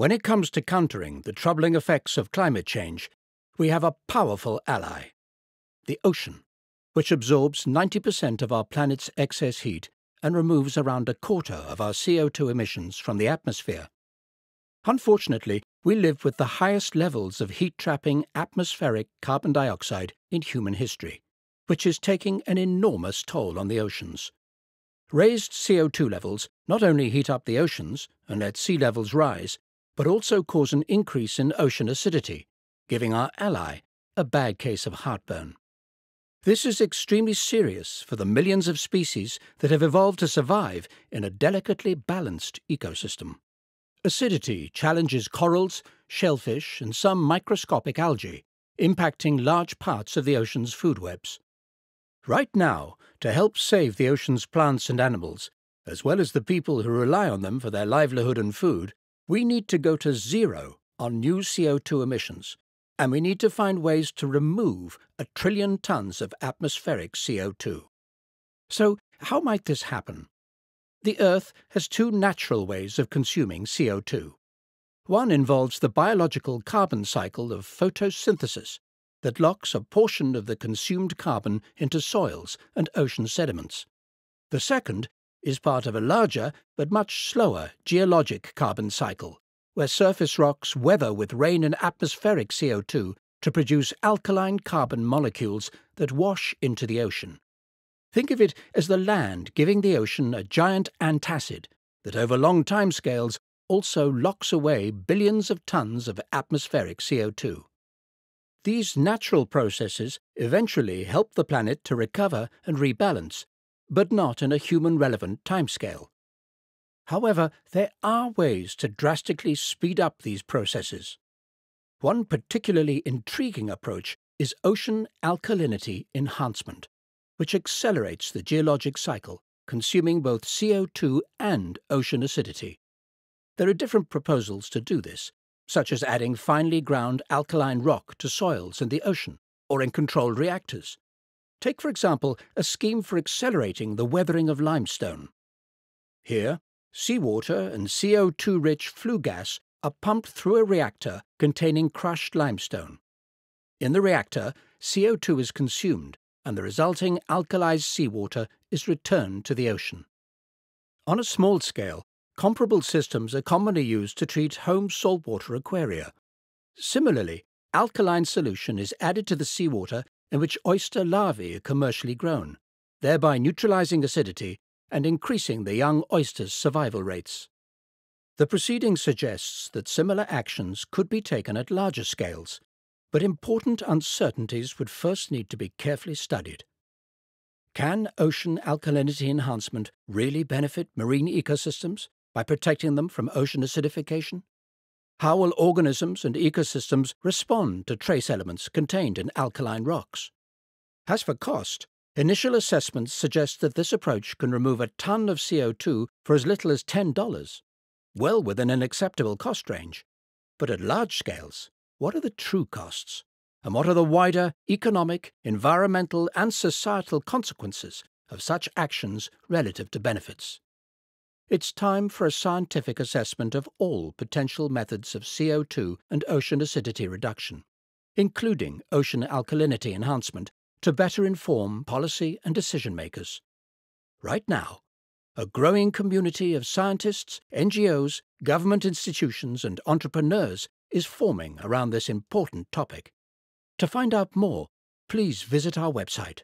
When it comes to countering the troubling effects of climate change, we have a powerful ally the ocean, which absorbs 90% of our planet's excess heat and removes around a quarter of our CO2 emissions from the atmosphere. Unfortunately, we live with the highest levels of heat trapping atmospheric carbon dioxide in human history, which is taking an enormous toll on the oceans. Raised CO2 levels not only heat up the oceans and let sea levels rise, but also cause an increase in ocean acidity, giving our ally a bad case of heartburn. This is extremely serious for the millions of species that have evolved to survive in a delicately balanced ecosystem. Acidity challenges corals, shellfish, and some microscopic algae, impacting large parts of the ocean's food webs. Right now, to help save the ocean's plants and animals, as well as the people who rely on them for their livelihood and food, we need to go to zero on new CO2 emissions and we need to find ways to remove a trillion tons of atmospheric CO2. So, how might this happen? The Earth has two natural ways of consuming CO2. One involves the biological carbon cycle of photosynthesis that locks a portion of the consumed carbon into soils and ocean sediments. The second is part of a larger but much slower geologic carbon cycle where surface rocks weather with rain and atmospheric CO2 to produce alkaline carbon molecules that wash into the ocean. Think of it as the land giving the ocean a giant antacid that over long timescales also locks away billions of tons of atmospheric CO2. These natural processes eventually help the planet to recover and rebalance, but not in a human relevant timescale. However, there are ways to drastically speed up these processes. One particularly intriguing approach is ocean alkalinity enhancement, which accelerates the geologic cycle, consuming both CO2 and ocean acidity. There are different proposals to do this, such as adding finely ground alkaline rock to soils in the ocean or in controlled reactors. Take, for example, a scheme for accelerating the weathering of limestone. Here, Seawater and CO2 rich flue gas are pumped through a reactor containing crushed limestone. In the reactor, CO2 is consumed and the resulting alkalized seawater is returned to the ocean. On a small scale, comparable systems are commonly used to treat home saltwater aquaria. Similarly, alkaline solution is added to the seawater in which oyster larvae are commercially grown, thereby neutralizing acidity and increasing the young oyster's survival rates. The proceeding suggests that similar actions could be taken at larger scales, but important uncertainties would first need to be carefully studied. Can ocean alkalinity enhancement really benefit marine ecosystems by protecting them from ocean acidification? How will organisms and ecosystems respond to trace elements contained in alkaline rocks? As for cost, Initial assessments suggest that this approach can remove a ton of CO2 for as little as $10, well within an acceptable cost range. But at large scales, what are the true costs? And what are the wider economic, environmental, and societal consequences of such actions relative to benefits? It's time for a scientific assessment of all potential methods of CO2 and ocean acidity reduction, including ocean alkalinity enhancement to better inform policy and decision makers. Right now, a growing community of scientists, NGOs, government institutions, and entrepreneurs is forming around this important topic. To find out more, please visit our website